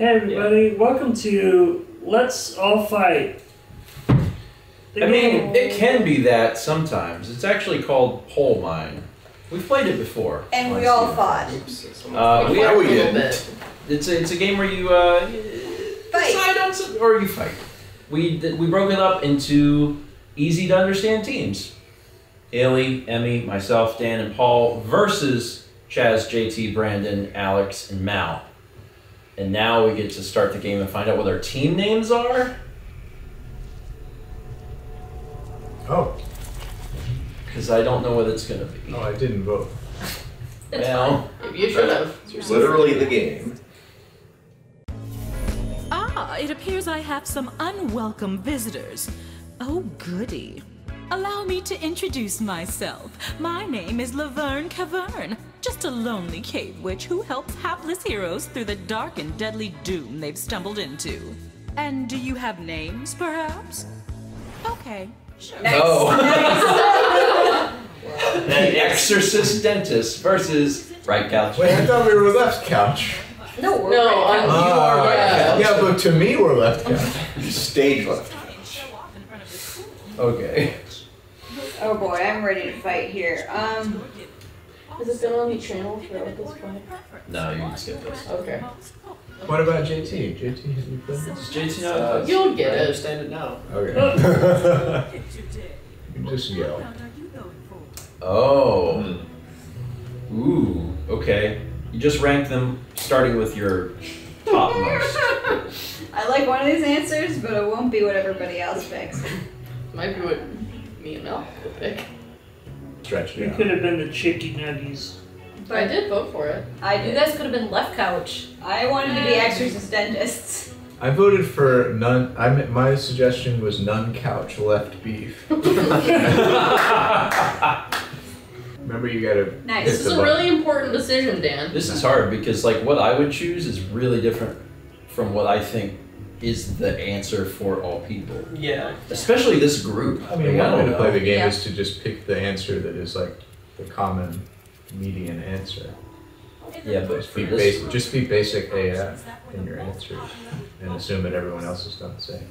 Hey everybody, welcome to Let's All Fight. The I mean, it can be that sometimes. It's actually called Poll Mine. We've played it before. And we all Steam. fought. Uh, we No, we A didn't. It's a, it's a game where you uh, Fight. decide on some, or you fight. We d- we broke it up into easy to understand teams. Hayley, Emmy, myself, Dan, and Paul versus Chaz, JT, Brandon, Alex, and Mal. And now we get to start the game and find out what our team names are. Oh, Because I don't know what it's gonna be. oh, I didn't vote. Well, Maybe you should have. Literally the game. Ah, it appears I have some unwelcome visitors. Oh, goody. Allow me to introduce myself. My name is Laverne Cavern, just a lonely cave witch who helps hapless heroes through the dark and deadly doom they've stumbled into. And do you have names, perhaps? Okay, sure. oh. the Exorcist Dentist versus Right Couch. Wait, I thought we were left couch. No, we're No, right. I'm, you Ah, are right. yeah. Yeah, but to me, we're left couch. Stage left. couch. Okay. Oh boy, I'm ready to fight here. Um, Has it been on the channel at this point? No, you can skip this. Okay. What about JT? JT, have you played this? JT, Uh, You'll get I it. understand it now. Okay. you just yell. Oh. Ooh. Okay. You just rank them starting with your topmost. I like one of these answers, but it won't be what everybody else picks. Might be what me and Mal will pick. Stretch We it out. could have been the chicky nuggies. But I did vote for it. I You did. guys could have been left couch. I wanted to be exorcist dentists. I voted for none. I meant- my suggestion was none couch, left beef. Remember, you gotta. Nice. hit This is the a button. really important decision, Dan. this is hard because like what I would choose is really different from what I think is the answer for all people. Yeah. Especially this group. I mean, Like, one way to play the game Yeah. is to just pick the answer that is like the common median answer. Yeah, but Just be, basic, just be basic AF in your answers and assume that everyone else has done the same.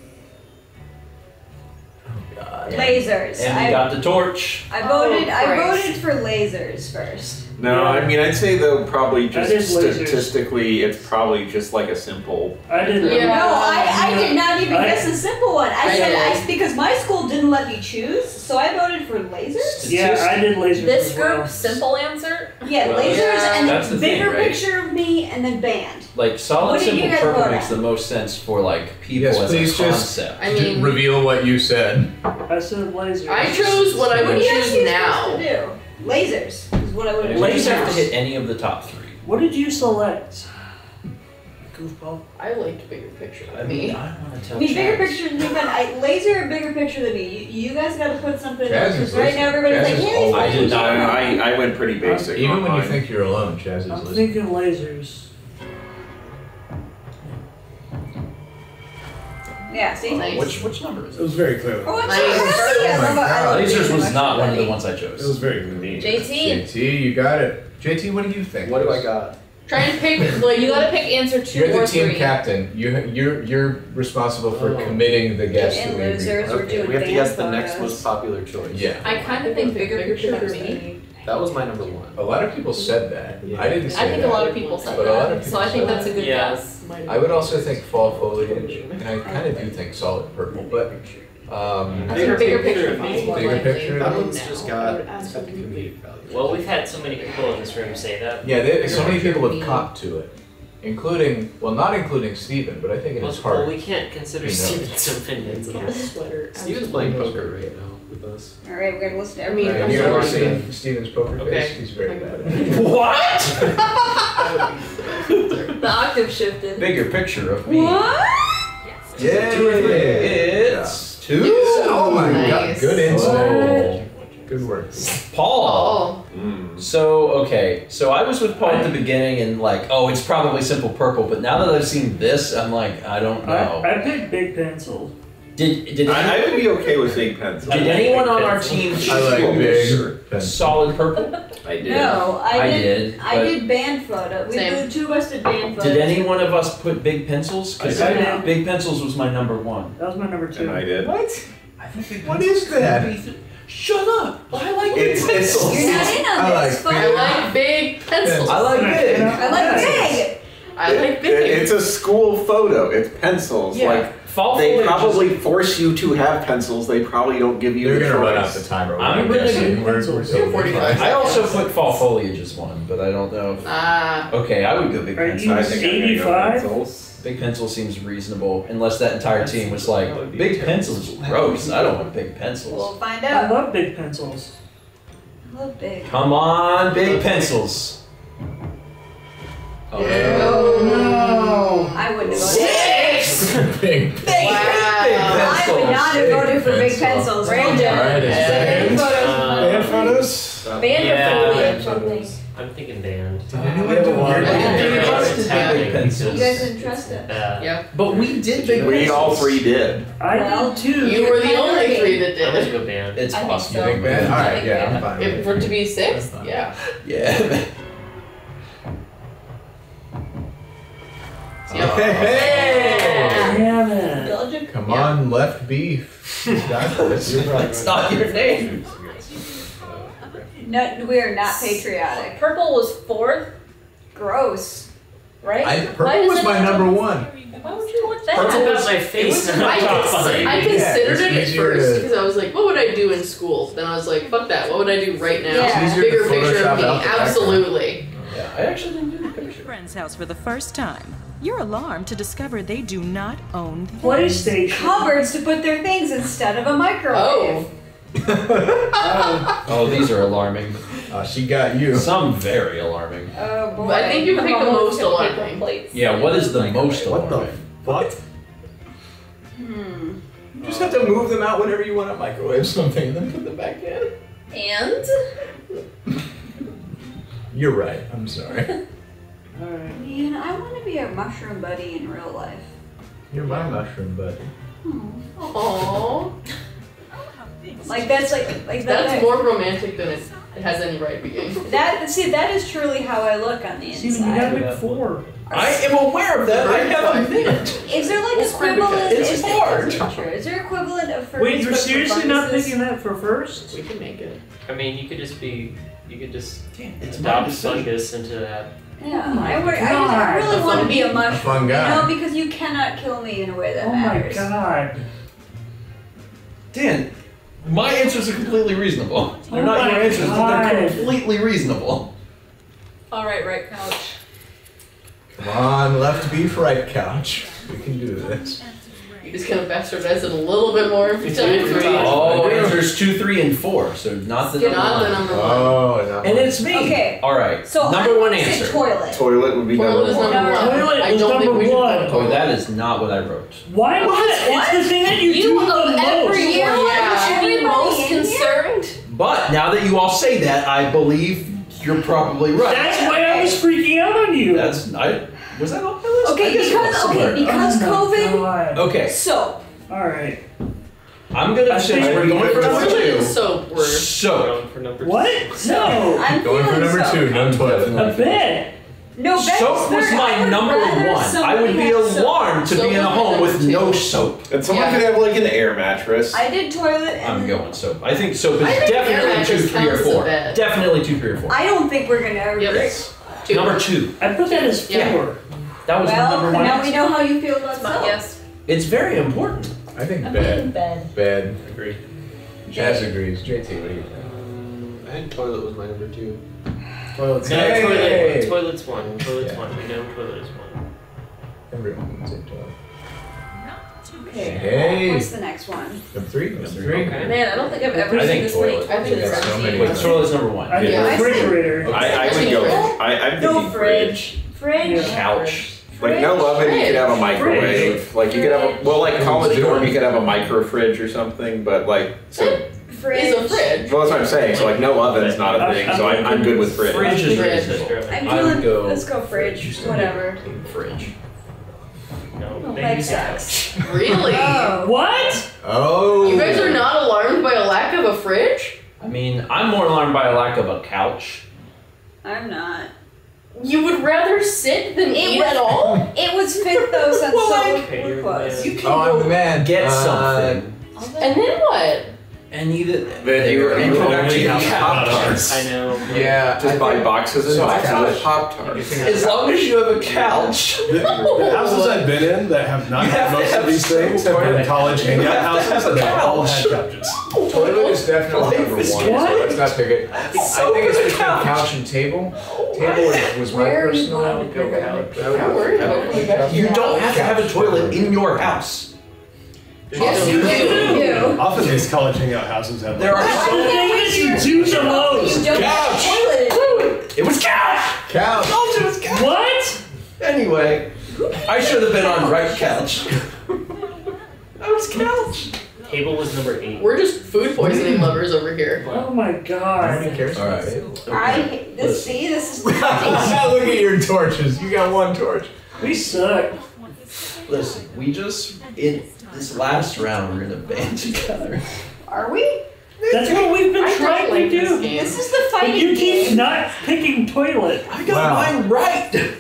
Oh God. Lasers. And we I, got the torch. I voted. Oh, I voted for lasers first. No, I mean, I'd say though, probably just That is lasers. statistically, it's probably just like a simple. I did Yeah. No, I, I did not even I- guess a simple one. I, I said. I, because my school didn't let me choose, so I voted for lasers. Yeah, I did lasers This as group, well. simple answer. Yeah, Well, lasers yeah, and that's then the thing, bigger right? picture of me and then band. Like solid What simple purple makes the most sense for like people Yes, as please a just- concept. I mean, reveal what you said. I said lasers. I chose what I would do choose now. to do? Lasers is what I would have Lasers have to hit any of the top three. What did you select? Goofball. I liked bigger picture. I mean, me. I want to I tell mean, bigger Chaz. picture than me, but I, laser a bigger picture than me. You, you guys got to put something. Chaz Because is right now everybody's Chaz like, is yeah, I did not. I, I went pretty uh, basic. Even on when you think you're alone, Chaz is I'm listening. thinking lasers. Yeah, see. Nice. Which which number is It it? was very clear. Oh, I'm Nice. so happy. I Oh love, my I love God. Lasers was not one of the ones I chose. It was very convenient. JT. JT, you got it. JT, what do you think? What do I got? Try and pick like You gotta pick answer 2 You're the team three. captain. You you're you're responsible for Oh. committing the guess And that we losers, we're Okay, doing we have to guess the next most popular choice. Yeah. I kind of think bigger picture of me. That was my number one. A lot of people said that. Yeah. I didn't say I think that. a lot of people said But a lot of that, so people I think said that's a good Yeah. guess. I would also think fall foliage, and I kind of do think solid purple, but um, I Bigger think bigger picture picture of of me me. is more Bigger picture. That one's just got, it's got the comedic value. Well, we've had so many people in this room say that. yeah, they, so many people have Me. copped to it, including well, not including Stephen, but I think in Well, his well, we can't consider You know. Stephen's opinions at all. sweater. Stephen's playing poker right now with us. All right, we're gonna listen to I mean, everybody. You ever seen Stephen's poker Okay. face? He's very bad at it. What? The octave shifted. Bigger picture of me. What? Yeah, Two or three. It's two. Oh my god, good insight. Good work. Paul. Oh, Mm. So okay, so I was with Paul at the beginning and like, oh, it's probably simple purple. But now that I've seen this, I'm like, I don't know. I, I picked big pencil. Did did I, I would be okay with big pencil. did anyone on our team choose like solid purple? I I did. No, I, I did. did. I did band photo. We Same. the two of us did band photo. Did any one of us put big pencils? 'Cause I did. Big pencils was my number one. That was my number two. And I did. What? I think What is that? Shut up! I like big It's- pencils. You're not in on I this. like I like big pencils. I like big. I like big. I like big. It's a school photo. It's pencils. Yeah. Like Fall they foliage is- probably force you to have pencils. They probably don't give you They're the gonna run out choice. the timer. I'm We're gonna guessing. We're, we're pencils. so 45 I also put fall foliage as one, but I don't know. If, Ah, okay, I would go big Are pencils. you I think I'm gonna go 85? pencils. Big pencil seems reasonable, unless that entire team was like, big pencils, gross. I don't want big pencils. We'll find out. I love big pencils. I love big. Come on, big pencils. Oh, No. No. I wouldn't have voted. Big. Big, Wow. big I would not have voted for big pencils. Brandon. Alright, it's Band band. photos. Um, Band photos? Band Yeah, or band foliage? photos. I'm thinking band. Did anyone do one? Yeah, Yeah. big It's pencils. happening Big pencils. You guys didn't trust it. Yeah. But we did big We pencils. all three did. I Well, did too. You were the only three that did. I'm gonna go band. It's I possible. so. Big band? Alright, think yeah, I'm fine. If, with for it it. to be six, That's yeah. Yeah. Yep. Hey! Damn it. Belgium? Come Yeah. on, left beef. You got. That's not your name. No, we are not patriotic. Purple was fourth, Gross. right? I, purple was my number one. Why would you want that? It's about my face, I, cons- I considered it's it at first because I was like, what would I do in school? Then I was like, fuck that. What would I do right now? Yeah. It's easier to Bigger picture of me. out the background. Absolutely. Yeah, I actually didn't do the picture. Friend's house for the first time. You're alarmed to discover they do not own the PlayStation. Cupboards to put their things instead of a microwave. Oh. Oh, these are alarming. Uh, she got you. Some very alarming. Oh boy. I think you picked the most alarming. plates. Yeah, what is the most What the alarming? fuck? Hmm. You just have to move them out whenever you want to microwave something and then put them back in. And You're right. I'm sorry. Alright. Man, I want to be a mushroom buddy in real life. You're my mushroom buddy. Hmm. Aww. Like that's like like that. That's more romantic than it, it has any right being. That see that is truly how I look on the Stephen, you got inside. a big four. I am aware of that. I have a minute. Is there like It's pretty equivalent? It's is there, hard. that's. Is there equivalent of first? Wait, you're seriously not funguses? picking that for first? We can make it. I mean, you could just be, you could just It's my adopt fungus into that. Yeah, I, would, I, just, I really want to be a fungi? mushroom. fun guy. You know, because you cannot kill me in a way that Oh my god. Dan, my answers are completely reasonable. They're Oh not your answers, but they're completely reasonable. all right, right couch. Come on, left beef, right couch. We can do this. You just kind of bastardize it a little bit more every time. Two, three. Oh, answers two, three, and four. So not the Not number the one. number oh, one. Oh, no. And it's me. Okay. All right. So number I'm one gonna answer. toilet. Toilet would be Toilet number is one. number one. Toilet I was don't think number we should one. Oh, that is not what I wrote. Why not? It's the thing that you, You do of the most. every year Yeah. should be Everybody most in here? concerned. But now that you all say that, I believe you're probably right. That's why I was freaking out on you. That's I was that on my list? I Okay, guess it was because somewhere. okay, because Oh my COVID. God. Okay, So Alright. I'm gonna I since think we're going for number two. and soap were. So Going for number What? No. I'm Going for feeling number so. two, no toilet. A bed. No, bed soap was third. I my would number rather one. I would be have soap. alarmed to Soap be in a my home with number no soap. And someone Yeah. could have like an air mattress. I did toilet and I'm going soap. I think soap is I think air definitely two, three, or counts as four. bed. Definitely two, three, or four. I don't think we're gonna ever Yep. break. Yes. Two. Number two. I put that as four. Yeah. That was my Well, number one. now we know how you feel about But soap. yes, It's very important. I think I'm bed. in bed. Bed. Agree. Chaz agrees. JT, what do you think? Um, I think toilet was my number two. Toilet's No, Hey! toilet. Toilet's one. Toilet's Yeah. one. We know toilet is one. Everyone can say toilet. Okay. Hey. What's the next one? Number three? Number three? Okay. Man, I don't think I've ever I seen think this many toilet. I think couches. it's so on many. TV. Wait, toilet's number one. I Yeah, I said- refrigerator. I, I would go. I, I'm No thinking fridge. Fridge. Yeah. Couch. Like no oven, you could have a microwave. Like you could have a well, like college dorm, you could have a micro fridge or something. But like, so Fridge. Is a fridge. well, that's what I'm saying. So like no oven's not a thing. So I'm, I'm good with fridge. Fridge is reasonable. I'm I would go- Let's go fridge. Whatever. Fridge. No. Oh, baby that Really? Oh. What? Oh. You guys are not alarmed by a lack of a fridge? I mean, I'm more alarmed by a lack of a couch. I'm not. You would rather sit than It eat was- at all? It was fit though since Well, so like- Okay, we're you're close. You can Oh, I'm go the man. get Uh, something. And then what? And either Then they you- were you would actually have Pop Pop-Tarts. I know. but- Yeah. I Just buy think- boxes and So boxes couch. Pop Tarts. As long as you have a couch. The, the houses I've been in that have not You had have most of these things have been toilet. college hangout You houses, have and they all had couches. Toilet is definitely Life number one. So let's not pick it. I think it's good between couch. couch and table. Table was, was my Where are personal. I would go couch. I I'm worried about couch. going back to You don't have to have a toilet in your house. Yes, you do. Often these college hangout houses have. There are so Yes, you do the most. You don't Couch. It was couch. Couch. Told you it was couch. What? Anyway, I should have been on right couch. I was couch. Table was number eight. We're just food poisoning mm. lovers over here. Oh my Nobody god. cares. All right. I hate this. See, this is. Look at your torches. You got one torch. We suck. Listen, we just in this last round we're gonna band together. Are we? That's what we've been I trying to this do. game. This is the But fighting you keep not picking toilet. I got Wow. mine right.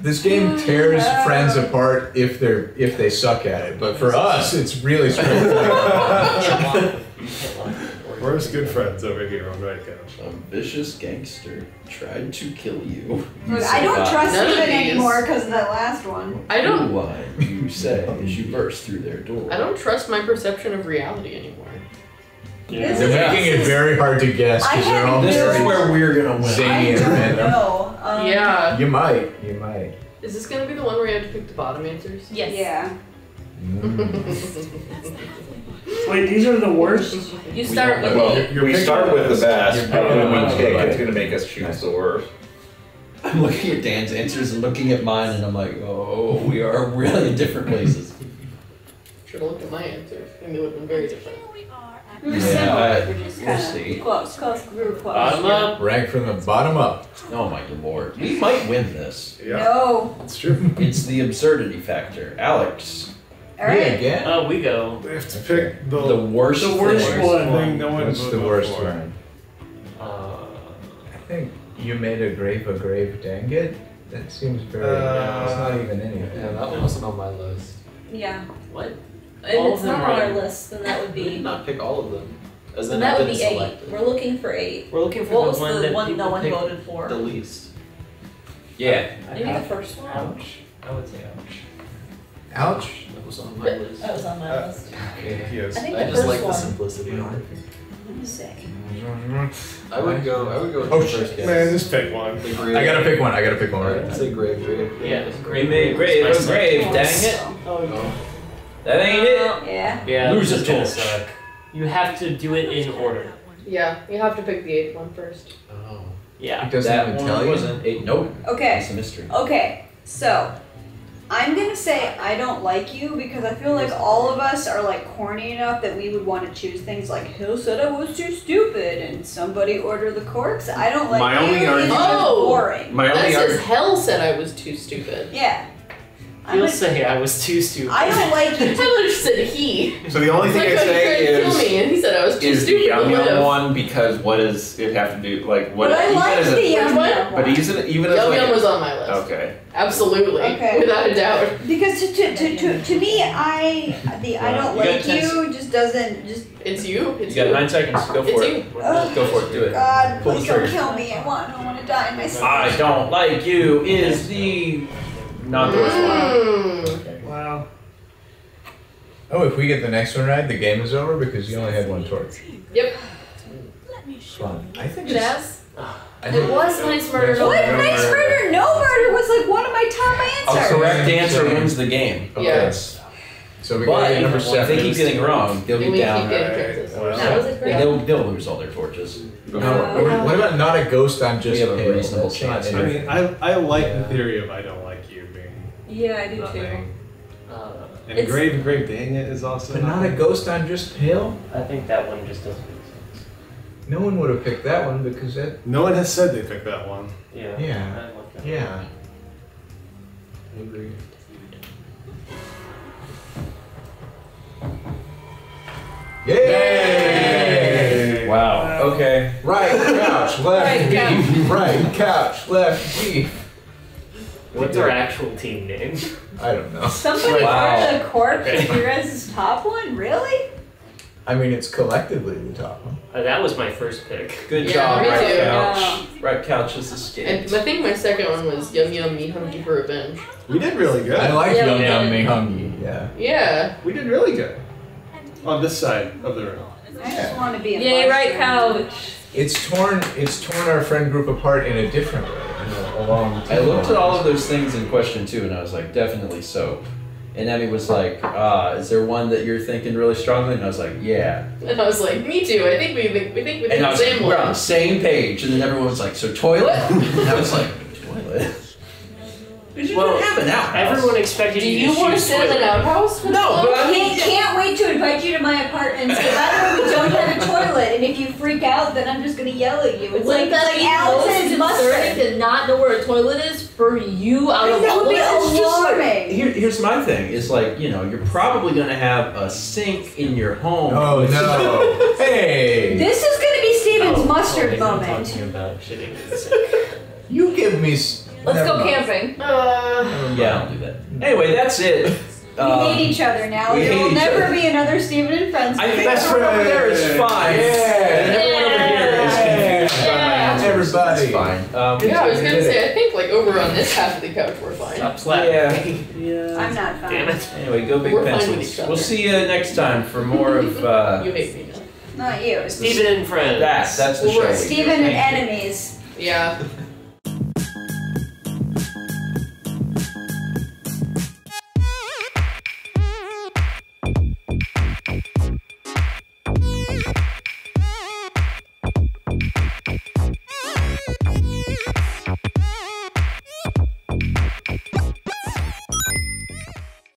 This game tears friends apart if they're if they suck at it, but for us, it's really straightforward. We're just good friends over here on Right Couch. A vicious gangster tried to kill you. You I don't survived. trust None of even these. anymore because of that last one. I don't Why you say as you burst through their door. I don't trust my perception of reality anymore. This They're is- making it very hard to guess I because they're had all This very is where we're gonna win. I zany and don't random. know. Um, yeah. You might. You might. Is this gonna be the one where you have to pick the bottom answers? Yes. Yeah. Wait, these are the worst? You start with Well, eight. You're we start with the best, You're but picking when we those, pick, it's gonna make us choose the worst. I'm looking at Dan's answers and looking at mine, and I'm like, oh, we are really in different places. Should have looked at my answers. I mean, they would have been very different. We were Yeah, similar. I- We're just we'll see. of close. Close. We were close. Bottom up. Rank from the bottom up. Oh my lord, we might win this. Yeah, No. it's true. It's the absurdity factor. Alex, All right. again. Oh, we go. We have to pick the, the worst, The worst thing. one. thing no one What's the worst for. one? Uh, I think you made a grave a grave dang it. That seems very. Uh, it's not even anything. Yeah, that one wasn't on my list. Yeah. what? If All it's of them not on our list, then that would We did be. not pick all of them. As Then in that would be didn't eight. We're looking for eight. We're looking for What the was one the that one no one voted for? The least. Yeah. Maybe the first one. Ouch. I would say ouch. Ouch. That was on my list. That was on my Uh, list. Yes. I think I the just first like the one. simplicity of it. Let me see. I would go. I would go with Oh, the shit. first guess. Man, just pick one. The grave. I gotta pick one. I gotta pick one. I'd Right. say grave grave. Yeah. We made grave a grave, dang it. Oh. That ain't it. Yeah. Yeah. Lose this a is gonna torch. suck. You have to do it in order. Yeah, you have to pick the eighth one first. Oh. Yeah. It doesn't that even one tell you. wasn't eight. Nope. Okay. It's a mystery. Okay. So, I'm gonna say I don't like you because I feel like all of us are like corny enough that we would want to choose things like Hill said I was too stupid and somebody order the corks. I don't like My you. only argument- Oh! boring. My That only argument. hell said I was too stupid. Yeah. I'm You'll a, say I was too stupid. I don't like I you. would have said he. So the only thing like I how you tried say to kill is me, and he said I was too is the stupid to yum yum live. one because what does it have to do like what? But I even like as a- the yum one? But one. even even as Yum like Yum a- was on my list. okay. Absolutely. Okay. Without a doubt. Because to, to, to, to, to me, I the I don't You like 10 you just doesn't just. It's you. It's You got you. nine seconds. Go for It's it. you. Ugh. Go for it. Do it. Oh God, Pull please don't kill me. I want. I don't want to die in my sleep. I don't like you is the not the worst one. Mm. Wow. Oh, if we get the next one right, the game is over because you only had one torch. Yep. Fun. I think it's. Chaz. I It was nice murder. no What? murder. Nice murder, no murder was like one of my top A answers. correct answer wins the game. Okay. Yes. So we But got number if seven. they keep getting wrong, they'll And be down. keep getting Alright, chances. well, That was a great. They'll, they'll lose all their torches. No, what about not a ghost? I'm just We have a pale? reasonable That's not chance. I mean, I, I like Yeah. the theory of I don't like you being Yeah, I do too. nothing. Uh, And It's- grave grave dang it is also. But not a ghost. I'm just pale. I think that one just doesn't make sense. No one would have picked that one because that. No one has said they picked that one. Yeah. Yeah. I like that. Yeah. I agree. Yay! Wow. Okay. Right couch, left Right couch. beef. Right couch, left beef. What's our actual team name? I don't know. Somebody Wow. ordered a corpse as your guys' top one? Really? I mean, it's collectively the top one. Uh, that was my first pick. Good Yeah, job, me right too. couch. Right couch is And escaped. I think my second one was Yum Yum Me Hungry for Revenge. We did really good. I like Yeah, Yum Yum did. Me Hungry. Yeah. Yeah. We did really good. On this side of the room. I just want to be a Yay, right couch. It's torn. It's torn our friend group apart in a different way. In a- Along. I looked at all of those things in question too, and I was like, definitely soap. And Emmy was like, uh, is there one that you're thinking really strongly? And I was like, yeah. And I was like, me too. I think we think we think we think And I the was like, same we're on the same page. And then everyone was like, so toilet? And I was like, toilet? Because you Well, don't have an outhouse. Everyone expected Do you you to want to choose sit in an outhouse? No, this but long? I mean- Can't, can't wait to invite you to my apartment. because I know we don't have a toilet, and if you freak out, then I'm just gonna yell at you. It's like, Wouldn't it's that like be Alex's most concerning mustard. to not know where a toilet is for you out of all would of us? It's just like- here, here's my thing. Is like, you know, you're probably gonna have a sink in your home. Oh no! hey, This is gonna be Stephen's Oh, mustard oh, moment. talking about shitting in the sink. you give me. S- Let's never go mind. camping. Uh, Yeah, I'll do that. Anyway, that's it. We Um, hate each other now. we There hate will each never other. be another Stephen and Friends. I think video. everyone over there is fine. And everyone over here is confused by my answers. Everybody. That's fine. Um, yeah, I was gonna say I think like over on this half of the couch we're fine. Stop slapping Yeah. me. yeah. I'm not fine. Damn it. Anyway, go big We're fine with pencils. each other. We'll see you next time for more of uh, You make me know. Not you. It's Stephen and friends. that. That's the Well, show. we're we do. Stephen and Thank you. enemies. Yeah.